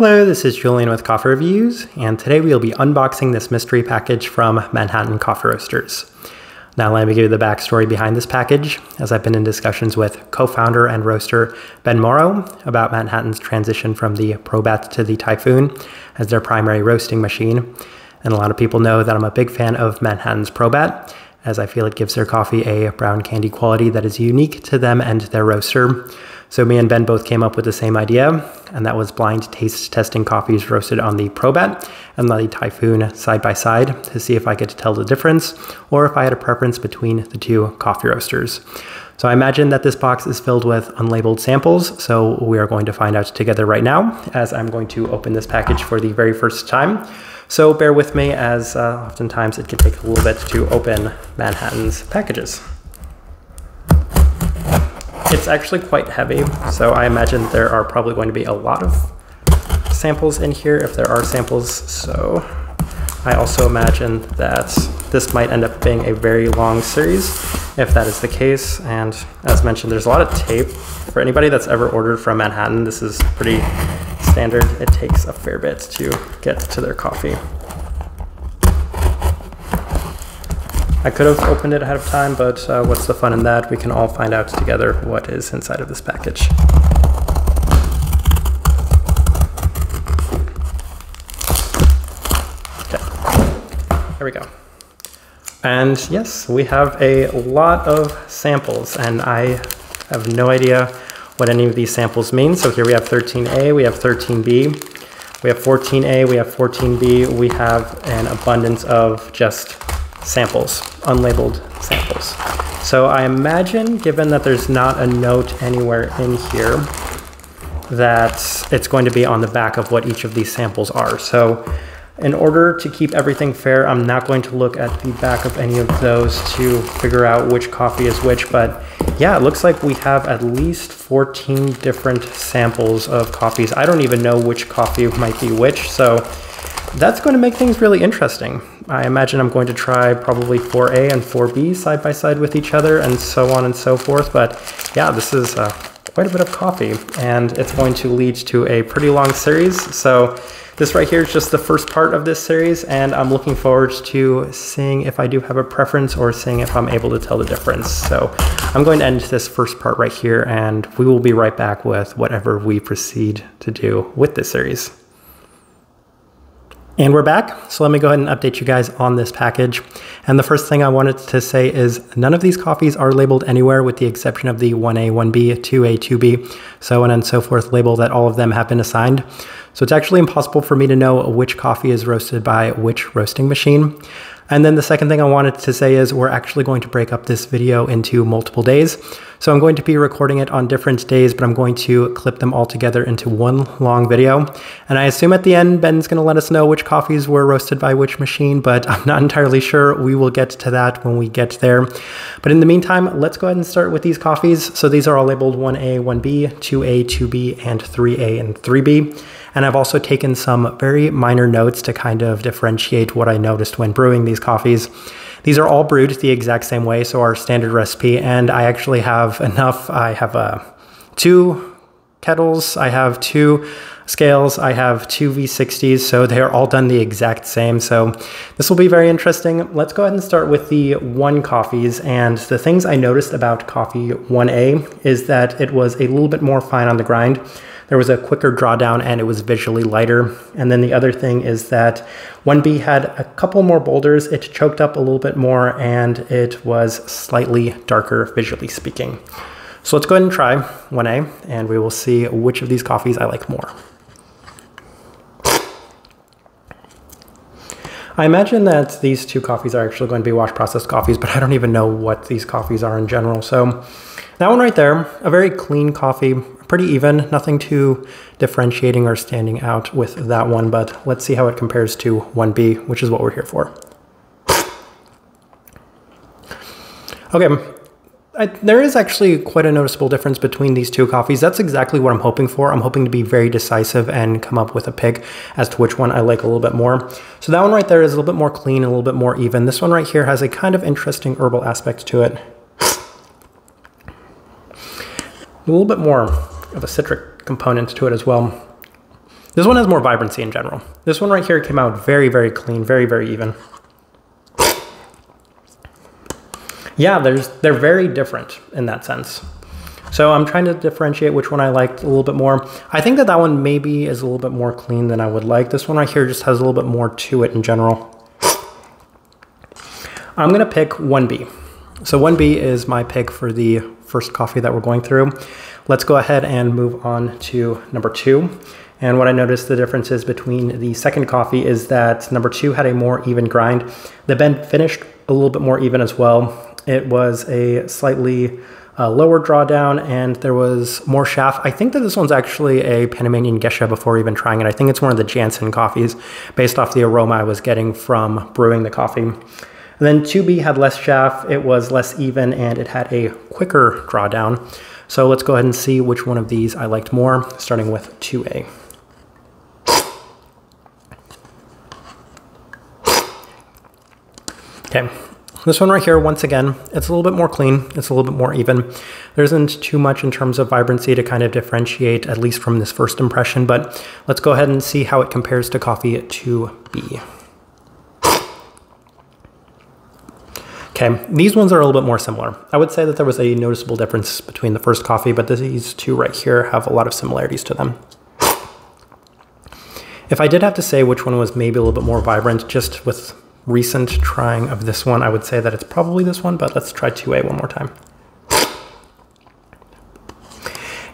Hello, this is Julian with Coffee Reviews, and today we'll be unboxing this mystery package from Manhattan Coffee Roasters. Now let me give you the backstory behind this package, as I've been in discussions with co-founder and roaster Ben Morrow about Manhattan's transition from the Probat to the Typhoon as their primary roasting machine. And a lot of people know that I'm a big fan of Manhattan's Probat, as I feel it gives their coffee a brown candy quality that is unique to them and their roaster. So me and Ben both came up with the same idea, and that was blind taste testing coffees roasted on the Probat and the Typhoon side by side to see if I could tell the difference or if I had a preference between the two coffee roasters. So I imagine that this box is filled with unlabeled samples, so we are going to find out together right now as I'm going to open this package for the very first time. So bear with me as uh, oftentimes it can take a little bit to open Manhattan's packages. It's actually quite heavy, so I imagine there are probably going to be a lot of samples in here if there are samples. So I also imagine that this might end up being a very long series if that is the case. And as mentioned, there's a lot of tape. For anybody that's ever ordered from Manhattan, this is pretty standard. It takes a fair bit to get to their coffee. I could have opened it ahead of time, but uh, what's the fun in that? We can all find out together what is inside of this package. Okay, here we go. And yes, we have a lot of samples, and I have no idea what any of these samples mean. So here we have 13A, we have 13B, we have 14A, we have 14B, we have an abundance of just samples, unlabeled samples. So I imagine, given that there's not a note anywhere in here, that it's going to be on the back of what each of these samples are. So in order to keep everything fair, I'm not going to look at the back of any of those to figure out which coffee is which, but yeah, it looks like we have at least 14 different samples of coffees. I don't even know which coffee might be which, so that's going to make things really interesting. I imagine I'm going to try probably 4A and 4B side by side with each other and so on and so forth. But yeah, this is uh, quite a bit of coffee and it's going to lead to a pretty long series. So this right here is just the first part of this series and I'm looking forward to seeing if I do have a preference or seeing if I'm able to tell the difference. So I'm going to end this first part right here and we will be right back with whatever we proceed to do with this series. And we're back, so let me go ahead and update you guys on this package. And the first thing I wanted to say is none of these coffees are labeled anywhere with the exception of the 1A, 1B, 2A, 2B, so on and so forth label that all of them have been assigned. So it's actually impossible for me to know which coffee is roasted by which roasting machine. And then the second thing I wanted to say is we're actually going to break up this video into multiple days. So I'm going to be recording it on different days, but I'm going to clip them all together into one long video. And I assume at the end, Ben's gonna let us know which coffees were roasted by which machine, but I'm not entirely sure. We will get to that when we get there. But in the meantime, let's go ahead and start with these coffees. So these are all labeled 1A, 1B, 2A, 2B, and 3A and 3B. And I've also taken some very minor notes to kind of differentiate what I noticed when brewing these coffees. These are all brewed the exact same way, so our standard recipe. And I actually have enough. I have uh, two kettles, I have two scales, I have two V60s, so they are all done the exact same. So this will be very interesting. Let's go ahead and start with the one coffees. And the things I noticed about coffee 1A is that it was a little bit more fine on the grind there was a quicker drawdown and it was visually lighter. And then the other thing is that 1B had a couple more boulders. It choked up a little bit more and it was slightly darker visually speaking. So let's go ahead and try 1A and we will see which of these coffees I like more. I imagine that these two coffees are actually going to be wash processed coffees, but I don't even know what these coffees are in general. So that one right there, a very clean coffee, pretty even, nothing too differentiating or standing out with that one, but let's see how it compares to 1B, which is what we're here for. Okay, I, there is actually quite a noticeable difference between these two coffees. That's exactly what I'm hoping for. I'm hoping to be very decisive and come up with a pick as to which one I like a little bit more. So that one right there is a little bit more clean, and a little bit more even. This one right here has a kind of interesting herbal aspect to it. A little bit more of a citric component to it as well. This one has more vibrancy in general. This one right here came out very, very clean, very, very even. Yeah, there's they're very different in that sense. So I'm trying to differentiate which one I liked a little bit more. I think that that one maybe is a little bit more clean than I would like. This one right here just has a little bit more to it in general. I'm gonna pick 1B. So 1B is my pick for the first coffee that we're going through. Let's go ahead and move on to number two. And what I noticed the differences between the second coffee is that number two had a more even grind. The bend finished a little bit more even as well. It was a slightly uh, lower drawdown and there was more chaff. I think that this one's actually a Panamanian Gesha before even trying it. I think it's one of the Janson coffees based off the aroma I was getting from brewing the coffee. And then 2B had less chaff, it was less even, and it had a quicker drawdown. So let's go ahead and see which one of these I liked more, starting with 2A. Okay, this one right here, once again, it's a little bit more clean. It's a little bit more even. There isn't too much in terms of vibrancy to kind of differentiate, at least from this first impression, but let's go ahead and see how it compares to coffee 2B. Okay, these ones are a little bit more similar. I would say that there was a noticeable difference between the first coffee, but these two right here have a lot of similarities to them. If I did have to say which one was maybe a little bit more vibrant, just with recent trying of this one, I would say that it's probably this one, but let's try 2A one more time.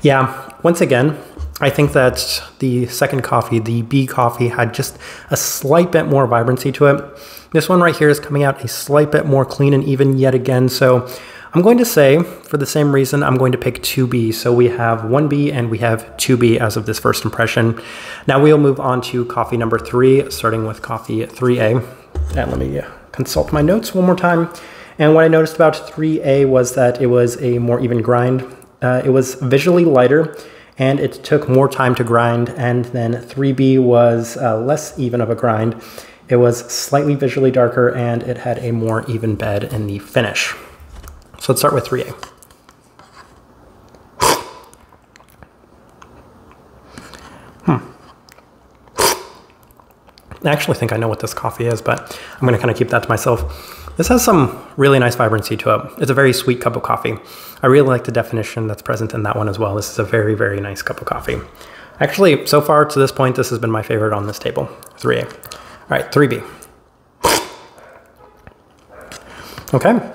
Yeah, once again, I think that the second coffee, the B coffee, had just a slight bit more vibrancy to it. This one right here is coming out a slight bit more clean and even yet again. So I'm going to say, for the same reason, I'm going to pick 2B. So we have 1B and we have 2B as of this first impression. Now we'll move on to coffee number three, starting with coffee 3A. And let me uh, consult my notes one more time. And what I noticed about 3A was that it was a more even grind. Uh, it was visually lighter and it took more time to grind. And then 3B was uh, less even of a grind. It was slightly visually darker and it had a more even bed in the finish. So let's start with 3A. Hmm. I actually think I know what this coffee is, but I'm going to kind of keep that to myself. This has some really nice vibrancy to it. It's a very sweet cup of coffee. I really like the definition that's present in that one as well. This is a very, very nice cup of coffee. Actually, so far to this point, this has been my favorite on this table, 3A. All right, 3B. Okay.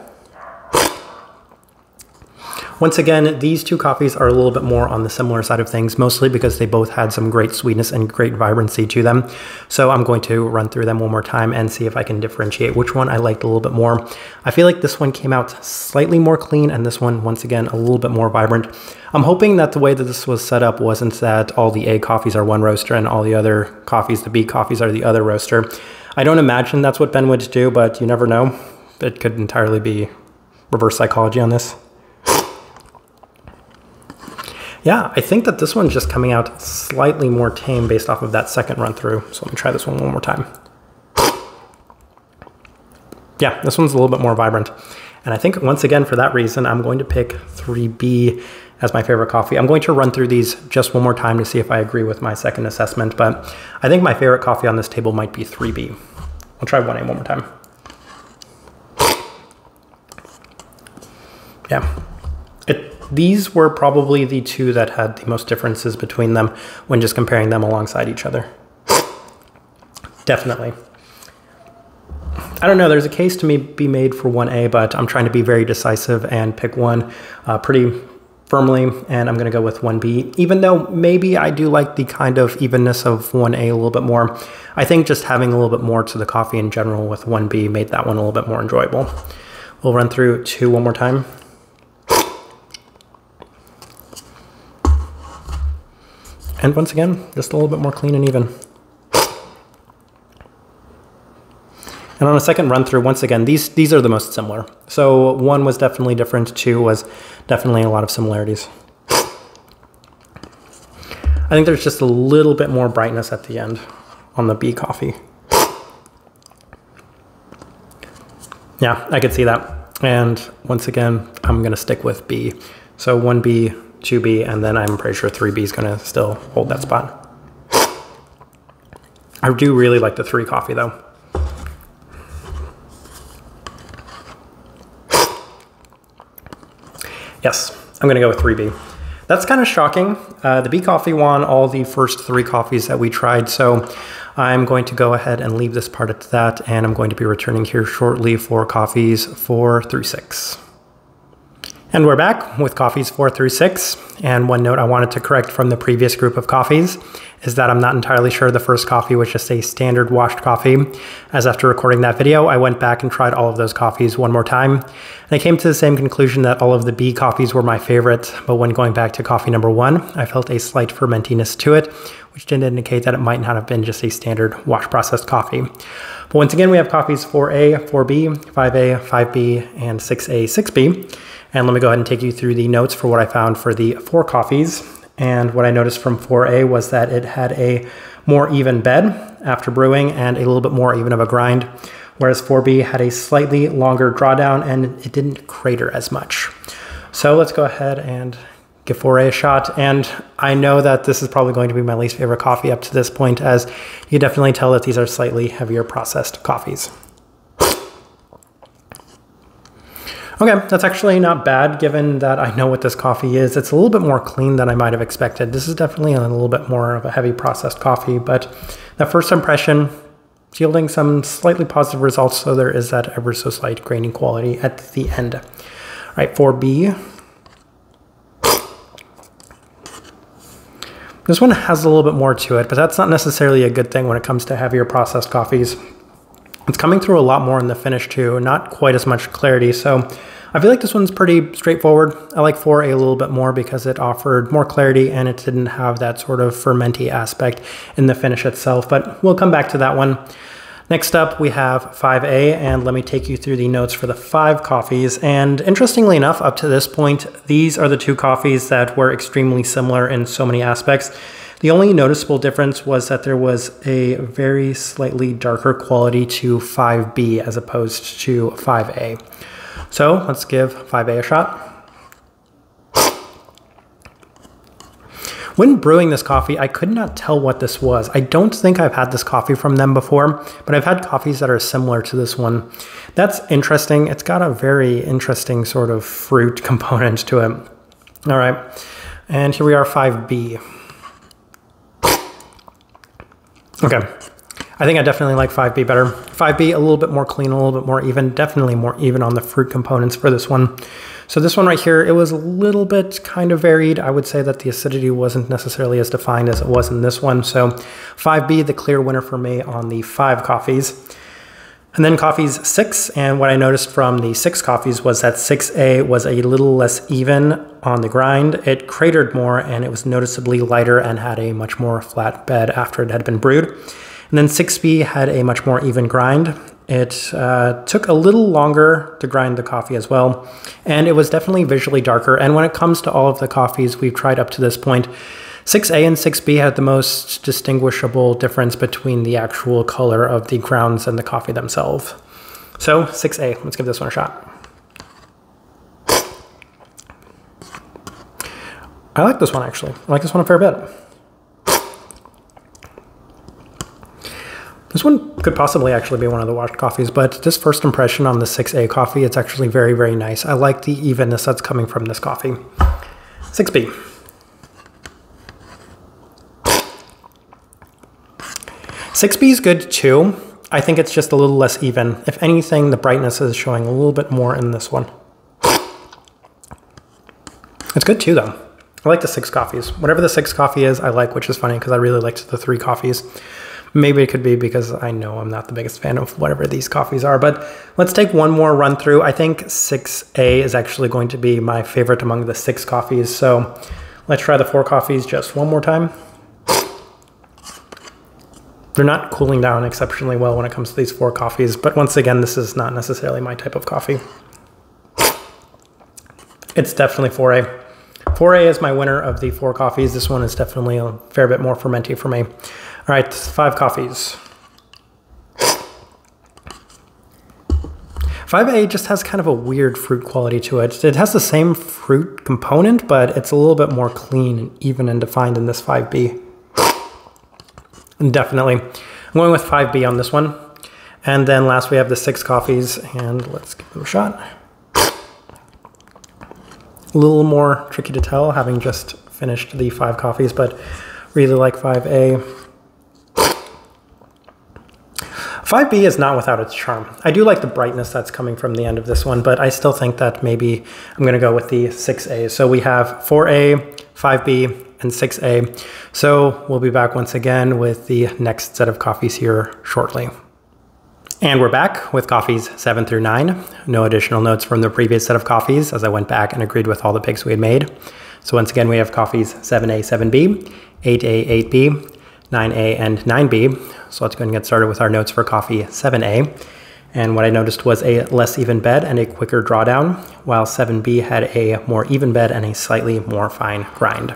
Once again, these two coffees are a little bit more on the similar side of things, mostly because they both had some great sweetness and great vibrancy to them. So I'm going to run through them one more time and see if I can differentiate which one I liked a little bit more. I feel like this one came out slightly more clean and this one, once again, a little bit more vibrant. I'm hoping that the way that this was set up wasn't that all the A coffees are one roaster and all the other coffees, the B coffees, are the other roaster. I don't imagine that's what Ben would do, but you never know. It could entirely be reverse psychology on this. Yeah, I think that this one's just coming out slightly more tame based off of that second run through. So let me try this one one more time. Yeah, this one's a little bit more vibrant. And I think once again, for that reason, I'm going to pick 3B as my favorite coffee. I'm going to run through these just one more time to see if I agree with my second assessment, but I think my favorite coffee on this table might be 3B. I'll try 1A one more time. Yeah, these were probably the two that had the most differences between them when just comparing them alongside each other. Definitely. I don't know, there's a case to me be made for 1A, but I'm trying to be very decisive and pick one uh, pretty firmly, and I'm gonna go with 1B, even though maybe I do like the kind of evenness of 1A a little bit more. I think just having a little bit more to the coffee in general with 1B made that one a little bit more enjoyable. We'll run through two one more time. And once again, just a little bit more clean and even. And on a second run through, once again, these, these are the most similar. So one was definitely different, two was definitely a lot of similarities. I think there's just a little bit more brightness at the end on the B coffee. Yeah, I could see that. And once again, I'm gonna stick with B. So 1B 2B, and then I'm pretty sure 3B is going to still hold that spot. I do really like the three coffee though. Yes, I'm gonna go with 3B. That's kind of shocking. Uh, the B coffee won all the first three coffees that we tried, so I'm going to go ahead and leave this part at that, and I'm going to be returning here shortly for coffees four through six. And we're back with coffees four through six. And one note I wanted to correct from the previous group of coffees is that I'm not entirely sure the first coffee was just a standard washed coffee. As after recording that video, I went back and tried all of those coffees one more time. And I came to the same conclusion that all of the B coffees were my favorite, but when going back to coffee number one, I felt a slight fermentiness to it, which did indicate that it might not have been just a standard wash processed coffee. But once again, we have coffees 4A, 4B, 5A, 5B, and 6A, 6B. And let me go ahead and take you through the notes for what I found for the four coffees. And what I noticed from 4A was that it had a more even bed after brewing and a little bit more even of a grind, whereas 4B had a slightly longer drawdown and it didn't crater as much. So let's go ahead and give 4A a shot. And I know that this is probably going to be my least favorite coffee up to this point, as you definitely tell that these are slightly heavier processed coffees. Okay, that's actually not bad given that I know what this coffee is. It's a little bit more clean than I might have expected. This is definitely a little bit more of a heavy processed coffee, but that first impression yielding some slightly positive results, so there is that ever so slight graining quality at the end. All right, 4B. This one has a little bit more to it, but that's not necessarily a good thing when it comes to heavier processed coffees. It's coming through a lot more in the finish too, not quite as much clarity. So I feel like this one's pretty straightforward. I like 4A a little bit more because it offered more clarity and it didn't have that sort of fermenty aspect in the finish itself, but we'll come back to that one. Next up, we have 5A, and let me take you through the notes for the five coffees. And interestingly enough, up to this point, these are the two coffees that were extremely similar in so many aspects. The only noticeable difference was that there was a very slightly darker quality to 5B as opposed to 5A. So let's give 5A a shot. When brewing this coffee, I could not tell what this was. I don't think I've had this coffee from them before, but I've had coffees that are similar to this one. That's interesting. It's got a very interesting sort of fruit component to it. All right, and here we are 5B. Okay. I think I definitely like 5B better. 5B a little bit more clean, a little bit more even, definitely more even on the fruit components for this one. So this one right here, it was a little bit kind of varied. I would say that the acidity wasn't necessarily as defined as it was in this one. So 5B, the clear winner for me on the five coffees. And then coffees six, and what I noticed from the six coffees was that 6A was a little less even on the grind. It cratered more and it was noticeably lighter and had a much more flat bed after it had been brewed. And then 6B had a much more even grind. It uh, took a little longer to grind the coffee as well, and it was definitely visually darker. And when it comes to all of the coffees we've tried up to this point, 6A and 6B had the most distinguishable difference between the actual color of the grounds and the coffee themselves. So 6A, let's give this one a shot. I like this one actually. I like this one a fair bit. This one could possibly actually be one of the washed coffees, but this first impression on the 6A coffee, it's actually very, very nice. I like the evenness that's coming from this coffee. 6B. 6B is good too. I think it's just a little less even. If anything, the brightness is showing a little bit more in this one. It's good too though. I like the six coffees. Whatever the six coffee is, I like, which is funny because I really liked the three coffees. Maybe it could be because I know I'm not the biggest fan of whatever these coffees are, but let's take one more run through. I think 6A is actually going to be my favorite among the six coffees. So let's try the four coffees just one more time. They're not cooling down exceptionally well when it comes to these four coffees, but once again, this is not necessarily my type of coffee. It's definitely 4A. 4A is my winner of the four coffees. This one is definitely a fair bit more fermenty for me. All right, five coffees. 5A just has kind of a weird fruit quality to it. It has the same fruit component, but it's a little bit more clean and even and defined in this 5B. Definitely. I'm going with 5B on this one. And then last we have the six coffees, and let's give them a shot. A little more tricky to tell, having just finished the five coffees, but really like 5A. 5B is not without its charm. I do like the brightness that's coming from the end of this one, but I still think that maybe I'm going to go with the 6A. So we have 4A, 5B, and 6A. So we'll be back once again with the next set of coffees here shortly. And we're back with coffees 7 through 9. No additional notes from the previous set of coffees as I went back and agreed with all the picks we had made. So once again, we have coffees 7A, 7B, 8A, 8B, 9A, and 9B. So let's go and get started with our notes for coffee 7A. And what I noticed was a less even bed and a quicker drawdown, while 7B had a more even bed and a slightly more fine grind.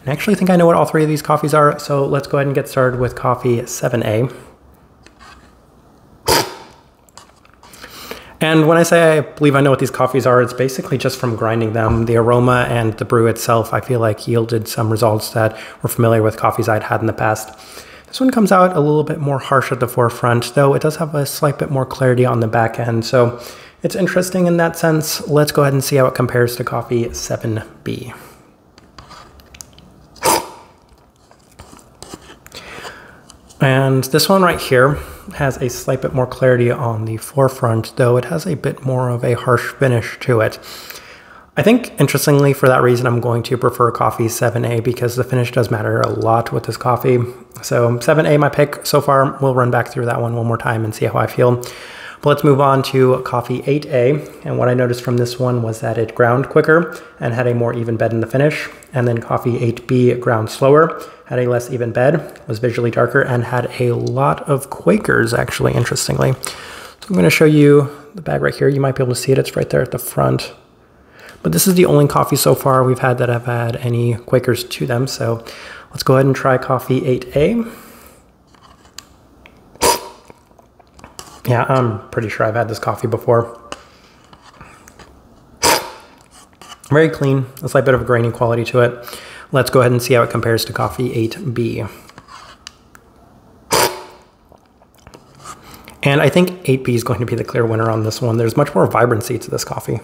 And I actually think I know what all three of these coffees are, so let's go ahead and get started with coffee 7A. And when I say I believe I know what these coffees are, it's basically just from grinding them. The aroma and the brew itself, I feel like yielded some results that were familiar with coffees I'd had in the past. This one comes out a little bit more harsh at the forefront, though it does have a slight bit more clarity on the back end. So it's interesting in that sense. Let's go ahead and see how it compares to coffee 7B. And this one right here has a slight bit more clarity on the forefront, though it has a bit more of a harsh finish to it. I think, interestingly, for that reason, I'm going to prefer coffee 7A because the finish does matter a lot with this coffee. So 7A, my pick so far. We'll run back through that one one more time and see how I feel. But let's move on to coffee 8A. And what I noticed from this one was that it ground quicker and had a more even bed in the finish. And then coffee 8B ground slower had a less even bed, was visually darker, and had a lot of Quakers, actually, interestingly. So I'm going to show you the bag right here. You might be able to see it. It's right there at the front. But this is the only coffee so far we've had that have had any Quakers to them. So let's go ahead and try coffee 8A. Yeah, I'm pretty sure I've had this coffee before. Very clean, a slight bit of a grainy quality to it. Let's go ahead and see how it compares to coffee 8B. And I think 8B is going to be the clear winner on this one. There's much more vibrancy to this coffee.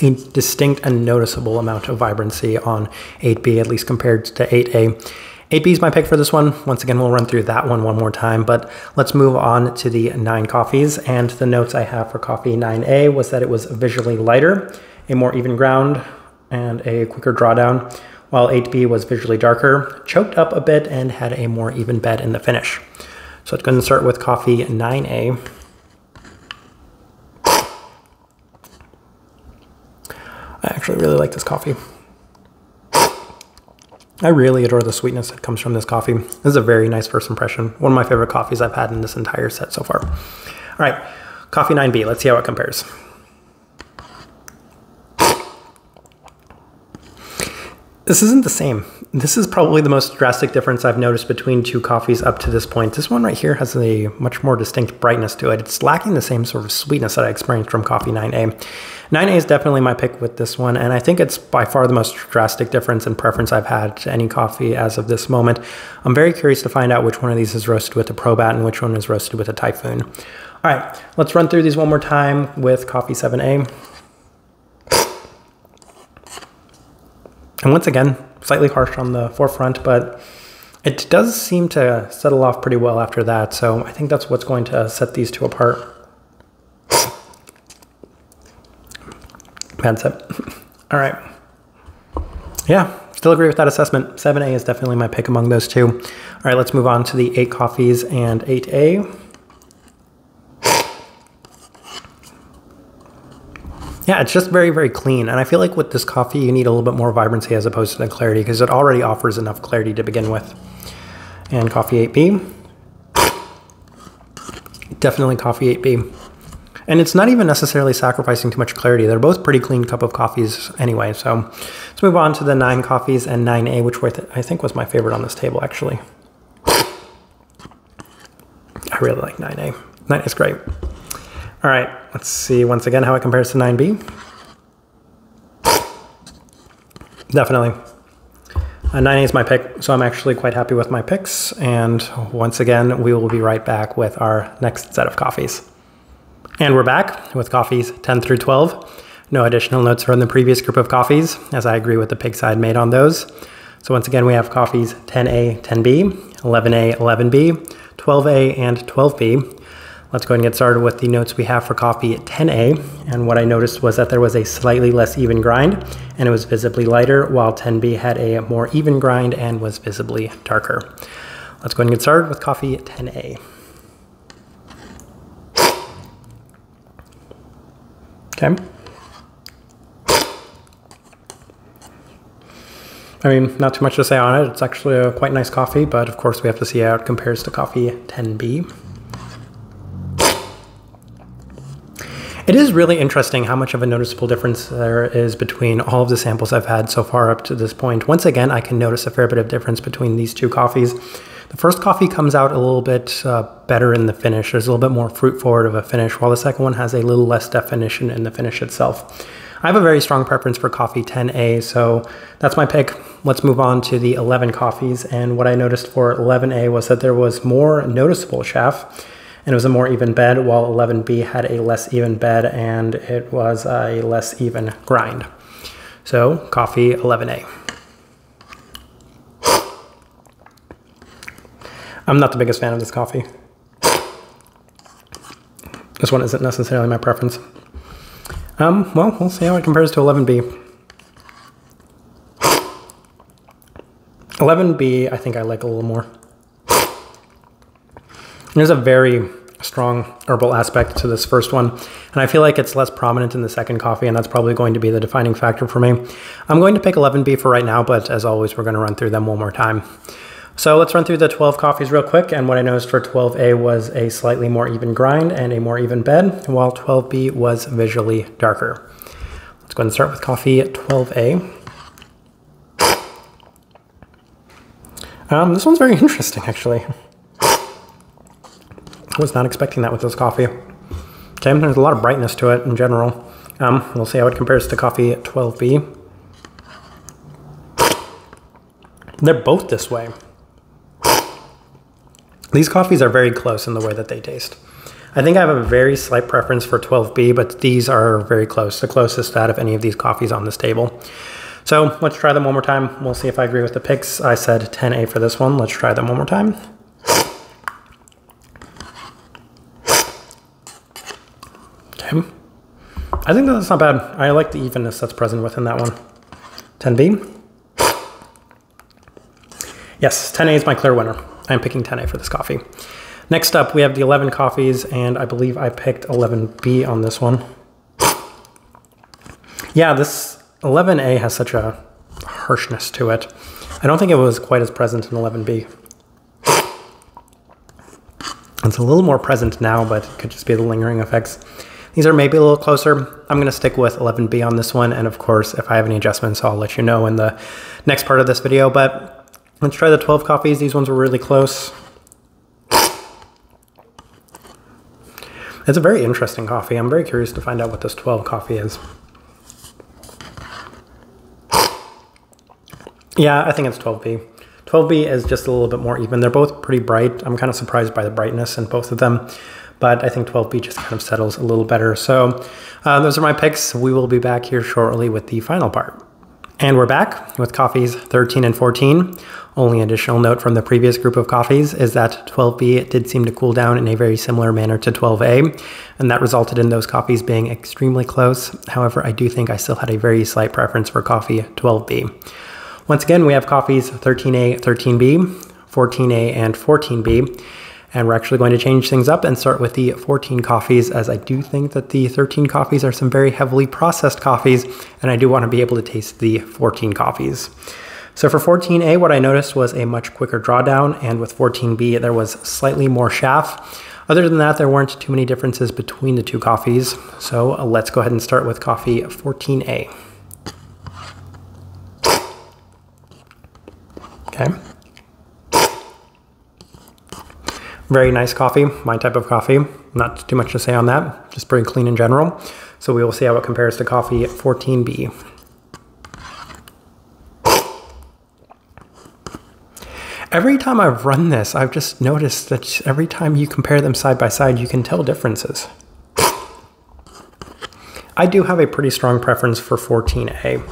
A distinct and noticeable amount of vibrancy on 8B, at least compared to 8A. 8B is my pick for this one. Once again, we'll run through that one one more time, but let's move on to the 9 coffees. And the notes I have for coffee 9A was that it was visually lighter, a more even ground, and a quicker drawdown, while 8B was visually darker, choked up a bit, and had a more even bed in the finish. So it's going to start with coffee 9A. I actually really like this coffee. I really adore the sweetness that comes from this coffee. This is a very nice first impression. One of my favorite coffees I've had in this entire set so far. All right, coffee 9B. Let's see how it compares. This isn't the same. This is probably the most drastic difference I've noticed between two coffees up to this point. This one right here has a much more distinct brightness to it. It's lacking the same sort of sweetness that I experienced from coffee 9A. 9A is definitely my pick with this one, and I think it's by far the most drastic difference in preference I've had to any coffee as of this moment. I'm very curious to find out which one of these is roasted with a Probat and which one is roasted with a Typhoon. All right, let's run through these one more time with coffee 7A. And once again, slightly harsh on the forefront, but it does seem to settle off pretty well after that. So I think that's what's going to set these two apart. Bad sip. All right. Yeah, still agree with that assessment. 7A is definitely my pick among those two. All right, let's move on to the 8 coffees and 8A. Yeah, it's just very, very clean. And I feel like with this coffee, you need a little bit more vibrancy as opposed to the clarity because it already offers enough clarity to begin with. And coffee 8B. Definitely coffee 8B. And it's not even necessarily sacrificing too much clarity. They're both pretty clean cup of coffees anyway. So let's move on to the 9 coffees and 9A, which I think was my favorite on this table, actually. I really like 9A. 9 is great. All right, let's see once again how it compares to 9B. Definitely. Uh, 9A is my pick, so I'm actually quite happy with my picks. And once again, we will be right back with our next set of coffees. And we're back with coffees 10 through 12. No additional notes from the previous group of coffees, as I agree with the picks I'd made on those. So once again, we have coffees 10A, 10B, 11A, 11B, 12A, and 12B. Let's go ahead and get started with the notes we have for coffee 10A. And what I noticed was that there was a slightly less even grind and it was visibly lighter, while 10B had a more even grind and was visibly darker. Let's go ahead and get started with coffee 10A. Okay. I mean, not too much to say on it. It's actually a quite nice coffee, but of course we have to see how it compares to coffee 10B. It is really interesting how much of a noticeable difference there is between all of the samples I've had so far up to this point. Once again, I can notice a fair bit of difference between these two coffees. The first coffee comes out a little bit uh, better in the finish. There's a little bit more fruit forward of a finish, while the second one has a little less definition in the finish itself. I have a very strong preference for coffee 10A, so that's my pick. Let's move on to the 11 coffees. And what I noticed for 11A was that there was more noticeable chaff and it was a more even bed, while 11B had a less even bed and it was a less even grind. So coffee 11A. I'm not the biggest fan of this coffee. This one isn't necessarily my preference. Um, well, we'll see how it compares to 11B. 11B, I think I like a little more. There's a very strong herbal aspect to this first one, and I feel like it's less prominent in the second coffee, and that's probably going to be the defining factor for me. I'm going to pick 11B for right now, but as always, we're going to run through them one more time. So let's run through the 12 coffees real quick, and what I noticed for 12A was a slightly more even grind and a more even bed, while 12B was visually darker. Let's go ahead and start with coffee 12A. Um, this one's very interesting, actually. I was not expecting that with this coffee. Okay, there's a lot of brightness to it in general. Um, we'll see how it compares to coffee 12B. They're both this way. These coffees are very close in the way that they taste. I think I have a very slight preference for 12B, but these are very close, the closest out of any of these coffees on this table. So let's try them one more time. We'll see if I agree with the picks. I said 10A for this one. Let's try them one more time. Okay. I think that's not bad. I like the evenness that's present within that one. 10B. Yes, 10A is my clear winner. I'm picking 10A for this coffee. Next up, we have the 11 coffees, and I believe I picked 11B on this one. Yeah, this 11A has such a harshness to it. I don't think it was quite as present in 11B. It's a little more present now, but it could just be the lingering effects. These are maybe a little closer. I'm going to stick with 11B on this one. And of course, if I have any adjustments, I'll let you know in the next part of this video. But let's try the 12 coffees. These ones were really close. It's a very interesting coffee. I'm very curious to find out what this 12 coffee is. Yeah, I think it's 12B. 12B is just a little bit more even. They're both pretty bright. I'm kind of surprised by the brightness in both of them but I think 12B just kind of settles a little better. So uh, those are my picks. We will be back here shortly with the final part. And we're back with coffees 13 and 14. Only additional note from the previous group of coffees is that 12B did seem to cool down in a very similar manner to 12A, and that resulted in those coffees being extremely close. However, I do think I still had a very slight preference for coffee 12B. Once again, we have coffees 13A, 13B, 14A, and 14B. And we're actually going to change things up and start with the 14 coffees as I do think that the 13 coffees are some very heavily processed coffees and I do want to be able to taste the 14 coffees. So for 14A, what I noticed was a much quicker drawdown and with 14B, there was slightly more chaff. Other than that, there weren't too many differences between the two coffees. So uh, let's go ahead and start with coffee 14A. Okay. Very nice coffee, my type of coffee. Not too much to say on that, just pretty clean in general. So we will see how it compares to coffee 14B. Every time I've run this, I've just noticed that every time you compare them side by side, you can tell differences. I do have a pretty strong preference for 14A.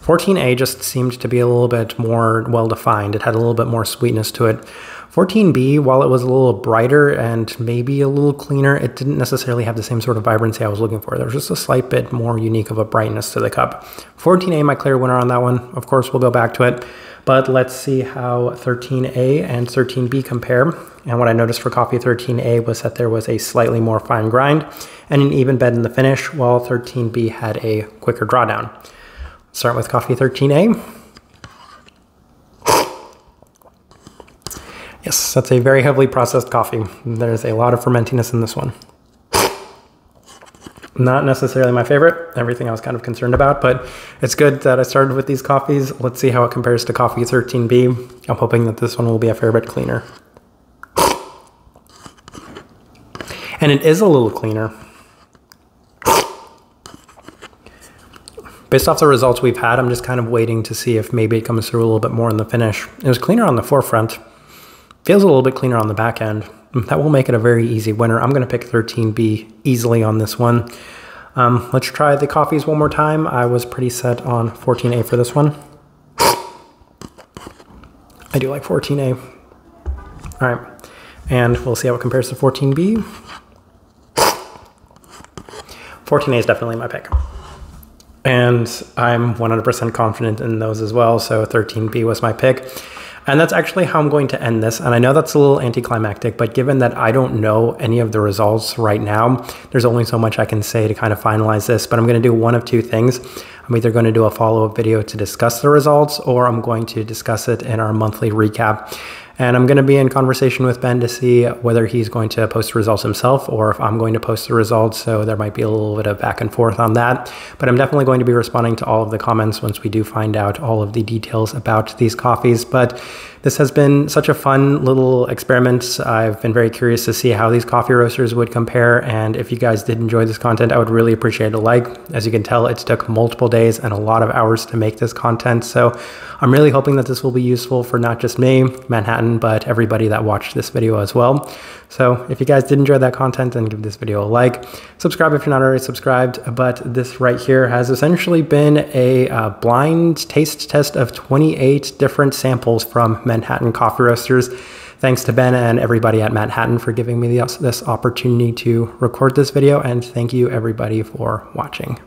14A just seemed to be a little bit more well defined. It had a little bit more sweetness to it. 14B, while it was a little brighter and maybe a little cleaner, it didn't necessarily have the same sort of vibrancy I was looking for. There was just a slight bit more unique of a brightness to the cup. 14A, my clear winner on that one. Of course, we'll go back to it, but let's see how 13A and 13B compare. And what I noticed for coffee 13A was that there was a slightly more fine grind and an even bed in the finish, while 13B had a quicker drawdown. Start with coffee 13A. Yes, that's a very heavily processed coffee. There's a lot of fermentiness in this one. Not necessarily my favorite, everything I was kind of concerned about, but it's good that I started with these coffees. Let's see how it compares to coffee 13B. I'm hoping that this one will be a fair bit cleaner. And it is a little cleaner. Based off the results we've had, I'm just kind of waiting to see if maybe it comes through a little bit more in the finish. It was cleaner on the forefront. Feels a little bit cleaner on the back end. That will make it a very easy winner. I'm going to pick 13B easily on this one. Um, let's try the coffees one more time. I was pretty set on 14A for this one. I do like 14A. All right, and we'll see how it compares to 14B. 14A is definitely my pick. And I'm 100% confident in those as well, so 13B was my pick. And that's actually how I'm going to end this. And I know that's a little anticlimactic, but given that I don't know any of the results right now, there's only so much I can say to kind of finalize this. But I'm going to do one of two things. I'm either going to do a follow up video to discuss the results, or I'm going to discuss it in our monthly recap. And I'm going to be in conversation with Ben to see whether he's going to post the results himself or if I'm going to post the results. So there might be a little bit of back and forth on that. But I'm definitely going to be responding to all of the comments once we do find out all of the details about these coffees. But this has been such a fun little experiment. I've been very curious to see how these coffee roasters would compare. And if you guys did enjoy this content, I would really appreciate a like. As you can tell, it took multiple days and a lot of hours to make this content. So I'm really hoping that this will be useful for not just me, Manhattan, but everybody that watched this video as well. So if you guys did enjoy that content, then give this video a like. Subscribe if you're not already subscribed. But this right here has essentially been a uh, blind taste test of 28 different samples from Manhattan Coffee Roasters. Thanks to Ben and everybody at Manhattan for giving me this opportunity to record this video. And thank you everybody for watching.